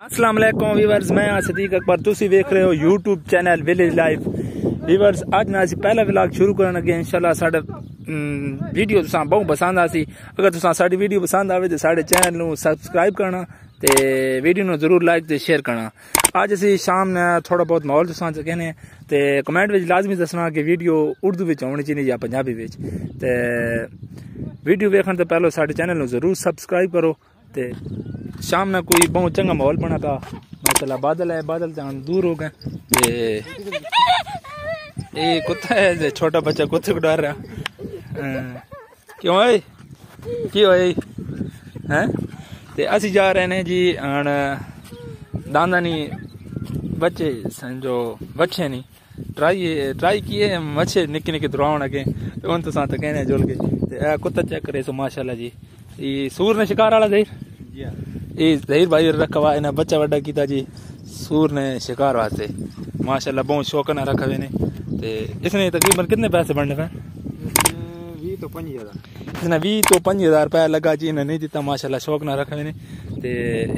अस्सलाम वालेकुम मैं यहाँ सदीक अकबर। तुम देख रहे हो YouTube channel village life weavers अज मैं अस पहला व्लॉग शुरू करन लगे इंशाल्लाह सा वीडियो तुसा बहुत पसंद आसी। अगर तुसा वीडियो पसंद आए तो साढ़े चैनल नु सब्सक्राइब करना ते वीडियो में ज़रूर लाइक ते शेयर करना। अज असी शाम ने थोड़ा बहुत माहौल तुसा कहने ते कमेंट में लाजमी दसना कि वीडियो उर्दू विच आनी चाहिए या पंजाबी ते वीडियो देखने तो पहले साढ़े चैनल नु ज़रूर सबसक्राइब करो। तो शाम में कोई बहुत चंगा माहौल बना था। माशाला बादल है बादल जान, दूर हो गए। ये कुत्ता है छोटा बच्चा कुत्ते को डर रहा। क्यों भाई? की होई हैं? ते अस जा रहे ने जी हण दानदानी बच्चे समझो बच्चे नहीं ट्राई ट्राई किए, मच्छे निक्के निक्के दुरावन अगे उन तो साथ कहने जुल के कुत्ता चेक करे सो, माशाल्लाह जी। सूर ने शिकार वाला जहीर ये जहीर भाई रखा हुआ इन्हें बच्चा वड्डा किया जी सूर ने शिकार वास्ते माशाल्लाह बहुत शौक ने रखा हुए ते इसने तकरीबन कितने पैसे बनने पे तो भी तो हज़ार रुपया लगा जी इन्हें नहीं दिता माशाल्लाह शौक ना रखे ने ते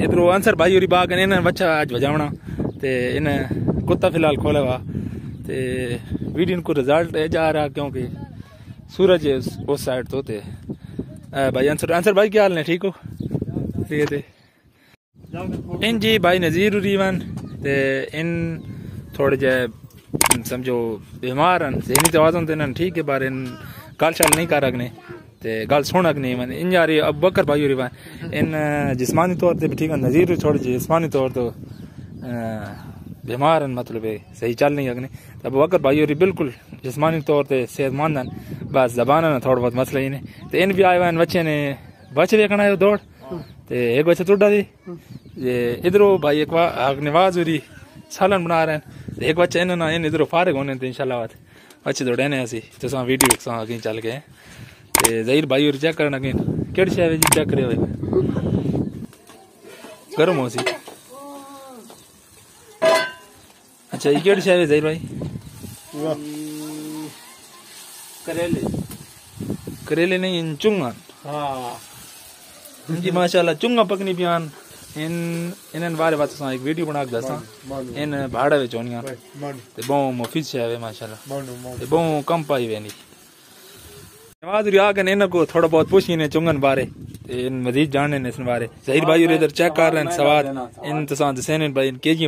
इधरों आंसर भाई और बाग ने बच्चा अज वजावना ते इन्हें कुत्ता फ़िलहाल खोला हुआ तो वीडियो को रिज़ल्ट जा रहा क्योंकि सूरज उस साइड तो ते भाई आंसर आंसर भाई, क्या हाल है ठीक हो? ठीक है इन जी भाई नज़ीर ते इन थोड़े जे, समझो, बीमार हैं जहनी तवाजन ते ठीक है बारे गल शल नहीं कर अगने गल सुन अगने मन इन यार अब बकर भाई रीवन इन जिस्मानी तौर पर ठीक है नज़ीर थोड़े जिस्मानी तौर तो बीमार हैं मतलब सही चल नहीं अगने अब बकर भाई होरी बिल्कुल जिसमानी तौर ते सेहतमंद हैं, बस जबान ना थोड़ा बहुत मसला ही ने ते इन भी आए हुए बच्चे ने बच्चे देखना आयो दौड़। ते एक बच्चा टुटा दी। ये इधरों भाई एक नवाज़ होरी सालन बना रहे हैं। एक बच्चा इन ना, इन इधरों फारिग होने ते इंशाल्लाह बात बच्चे दौड़े ने असी तुसा वीडियो सा अगे चल गए। ते जहीर भाई होरी चेक करना अगे। केड़ी शय जी, चेक करे गर्म हो सी अच्छा ये केड़ी शय जहीर भाई। करेले। करेले नहीं चुंगा हाँ। जी माशाल्लाह चुंगा पकनी पियान इन इन्हनि बारे बात असां हिकु वीडियो बना के दसां इन भाड़ विच वञा ते बहु मुफ़ीद शइ आहे माशाल्लाह। ते बहु कम पाई वेंदी नवाज़ रिया कन इन को थोड़ा बहुत पुछ इन चुंगन बारे। ते इन मजीद जानने ने इस बारे। जहीर भाई इधर चेक कर रहे हैं सवाल। इन तसां दसेन भाई इन केजी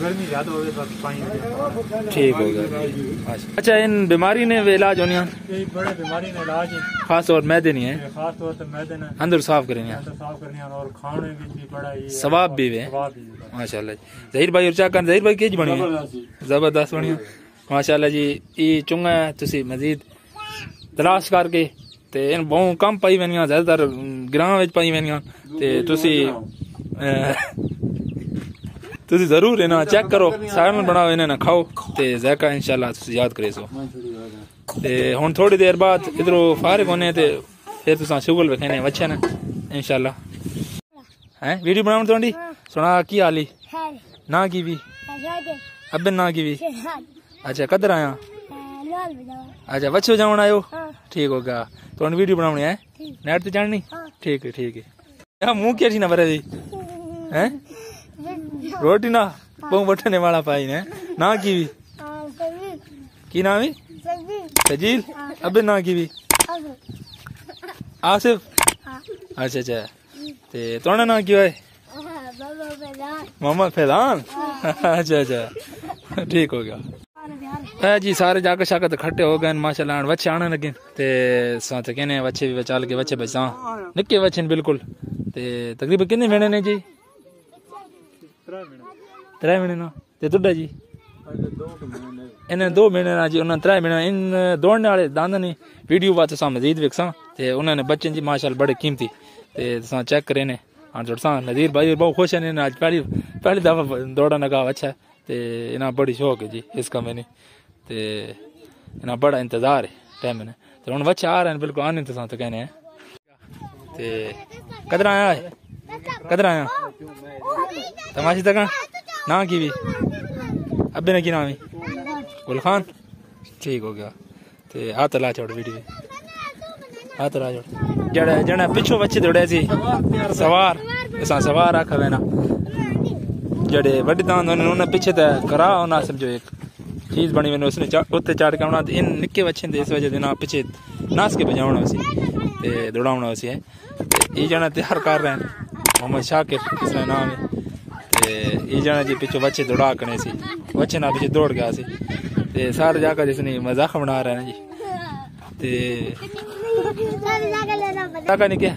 गर्मी ज़्यादा हो गई तो पानी ठीक हो गया। अच्छा इन बीमारी ने इलाज होने बड़े बीमारी ने इलाज खास तौर मैदे नहीं है? खास तौर से मैदे ने अंदर साफ़ करने अंदर साफ़ है और खाने भी बड़ा सवाब भी है। माशाल्लाह जहीर भाई और चाह कर जहीर भाई केज बनी ज़बरदस्त। बनी माशाल्लाह जी ये चुंगा है तुसी मजीद तलाश करके ते इन बहुत कम पाई वनिया ज़्यादातर ग्रां विच पाई वनिया ते तुसी ਤੁਸੀਂ ਜ਼ਰੂਰ ਇਹਨਾਂ ਚੈੱਕ ਕਰੋ ਸਾਰਿਆਂ ਬਣਾਓ ਇਹਨਾਂ ਨਾ ਖਾਓ ਤੇ ਜ਼ਾਇਕਾ ਇਨਸ਼ਾਅੱਲਾ ਤੁਸੀਂ ਯਾਦ ਕਰੇ ਸੋ ਤੇ ਹੁਣ ਥੋੜੀ ਦੇਰ ਬਾਅਦ ਇਧਰੋਂ ਫਾਰਿਗ ਹੋਣੇ ਤੇ ਫਿਰ ਤੁਸੀਂ ਸ਼ੁਗਲ ਵੇਖਣੇ ਬੱਚੇ ਨੇ ਇਨਸ਼ਾਅੱਲਾ ਹੈ ਵੀਡੀਓ ਬਣਾਉਣ ਤੁਹਾਡੀ ਸੁਣਾ ਕੀ ਹਾਲੀ ਨਾ ਕੀ ਵੀ अबे ना की भी अच्छा कदर आया अच्छा बच्चे जावन आयो ठीक हो गया तो वीडियो बनानी है नेट ते चढ़नी ठीक है ठीक है यार मुंह क्या थी ना बरे दी हैं रोटी ना बटने वाला पाई ने ना की भी की नाम है सजील अबे ना की भी आसिफ अच्छा अच्छा ते तोड़ा ना की है मोहम्मद फैजान अच्छा अच्छा ठीक हो गया है जी सारे जाकर शाकर इकट्ठे हो गए माशाल्लाह बच्चे आने लगे ते साथ कहने बच्चे भी चल के बच्चे बचा निक्के बच्चे बिल्कुल ते तकरीबन कितने महीने ने जी त्रै महीने ना? ते तुड्डा जी? इन्हें दो महीने ना जी उन्हें त्रै महीने इन दौड़ने वाले दांद ने वीडियो बात सा मजीद वेखसा ते उन्होंने बच्चे जी माशा बड़े कीमती। चेक करे ने नजीर भाई बहुत खुश है आज पहली पहली दफ़ा दौड़ा नगा अच्छा है। ते बड़ी शौक है जी, इस कमे ने ते इन्हें बड़ा इंतज़ार है टाइम ने तो हम बच्चे आ रहे हैं, बिल्कुल आने तो कहने कदर आया है? कदर आया? तमाशी तक ना की भी? अबे ने की ना भी गुल खान? ठीक हो गया। ते हाथ ला छोड़ वीडियो। हाथ ला छोड़। जड़े, जड़ा पिछो बच्चे दौड़े थी सवार। ऐसा सवार आख ना। जड़े बड़े दान होने उन्हें पीछे ते करा होना समझो एक चीज़ बनी मैंने उसने उत्ते चाट के आना इन निके बच्चे ने इस वजह से ना पीछे नाच के बजावना उसी ते दौड़ावना उसी है। ये जना तैयार कर रहे हैं। मोहम्मद शाकिर इसका नाम है ते ये जाना जी पिछो बच्चे दौड़ा कने सी बच्चे ना पिछे दौड़ गया सी ते सारे जाकर जिसने मज़ाक बना रहे हैं जी ते जाकर नहीं क्या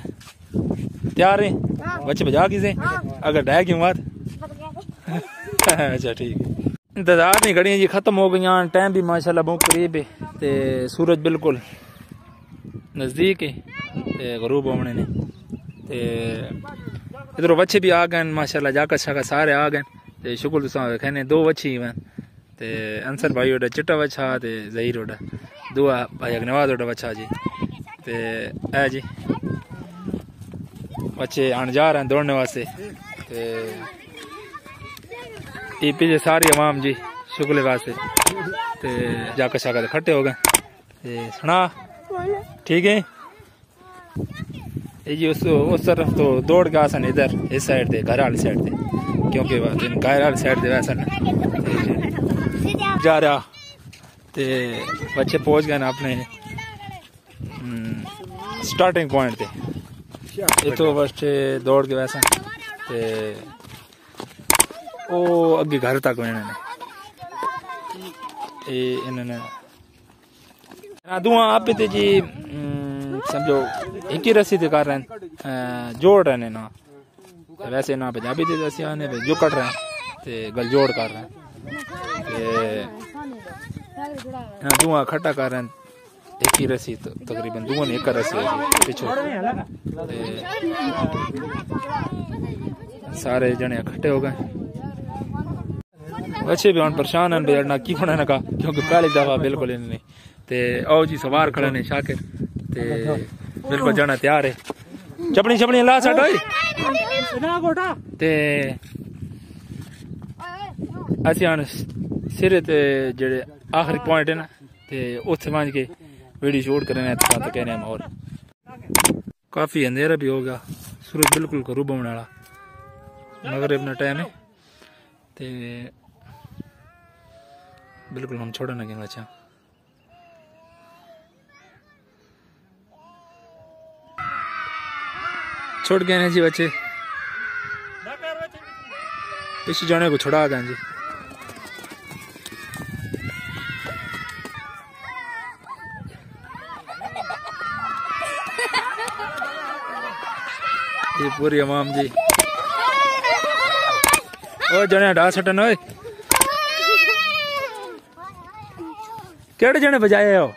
तैयार हैं बच्चे बजा किसे अगर डाय क्यों बात अच्छा ठीक इंतज़ार नहीं घड़ी जी ख़त्म हो गई टाइम भी माशाल्लाह बहुत करीब है तो सूरज बिल्कुल नज़दीक है तो गरूब होने ने तो इधरों बच्चे भी आ गए, माशाल्लाह, जाकर शाका सारे आ गए। ते शुक्र तुसा कहने दो बच्चे ही हैं। ते अंसर भाई ओड़ा चिट्टा बच्चा ते जहीर ओड़ा। दुआ भाई अग्नवाद ओड़ा बच्चा जी। ते ऐ जी बच्चे आने जा रहे हैं दौड़ने वास्ते। ते ये पीछे सारी अवाम जी शुक्ले वास्ते। ते जाकर शाकर खट्टे हो गए। ते सुना, ठीक है? ये जी उस उस तरफ़ तो दौड़ गया सन इधर, इस साइड दे, घर वाली साइड दे, क्योंकि घर वाली साइड दे वैसा जा रहा। ते बच्चे पहुँच गए ना अपने स्टार्टिंग पॉइंट ते इतो तो बच्चे दौड़ गए वैसा। ते ओ अगे घर तक इन्होंने। इन्होंने। दूआ आप जी हम्म, समझो। एक ही रस्सी दिखा रहे हैं। जोड़ रहे ना तो वैसे ना पंजाबी दे रस्सी आने पर जो कट रहे हैं तो गल जोड़ कर रहे हैं। ते हाँ, दुआ खट्टा कर रहे हैं। एक ही रस्सी तकरीबन दुआ ने, एक रस्सी पिछो सारे जने खट्टे हो गए। अच्छे भी हम परेशान हैं बेड़ना की होने ना का क्योंकि पहली दफ़ा बिल्कुल नहीं ते आओ जी, सवार खड़े ने शाकिर। ते बिल्कुल जाना तैयार है। चपड़ी छपड़ी ला सट सिरे ते जेह्ड़े आखिरी पॉइंट न, ते उस समझ के वीडियो शूट करने तक कहने और काफ़ी अंधेरा भी हो गया। सूरज बिल्कुल गरूब होने वाला मगर अपना टाइम है। ते बिल्कुल हम छोड़ना लगे अच्छा। छोड़ गए जी बच्चे। इस जने को छुड़ा दें जी। पूरी अमाम जी। ओ, जने डा छटन केड़े जने बजाए हो?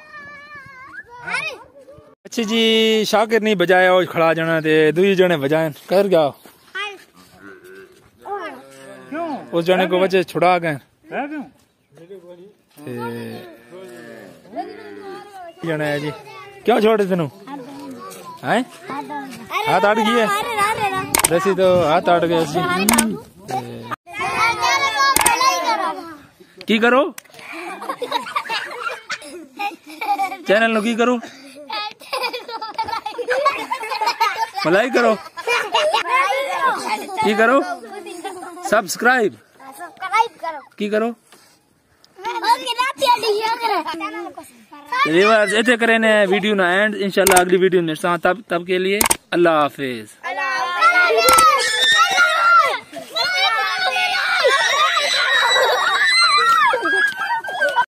ਅੱਛਾ ਜੀ ਸ਼ਾਕਿਰ ਨਹੀਂ ਬਜਾਇਆ ਉਹ ਖੜਾ ਜਾਣਾ ਤੇ ਦੂਜੇ ਜਣੇ ਬਜਾਏ ਕਰ ਗਿਆ ਉਸ ਜਣੇ ਕੋ ਬੱਚੇ ਛੁੜਾ ਗਏ ਤੇ ਜਣਾ ਹੈ ਜੀ ਕਿਉਂ ਛੋੜੇ ਤੈਨੂੰ ਹੈ हाथ अट गई है रसी तो हाथ अट गया सी की करो चैनल नु की करो मलाई करो। की करो? सब्सक्राइब की करो? रिवाज इतने करें। ने वीडियो ना एंड इंशाल्लाह अगली वीडियो में तब तब के लिए अल्लाह हाफिज।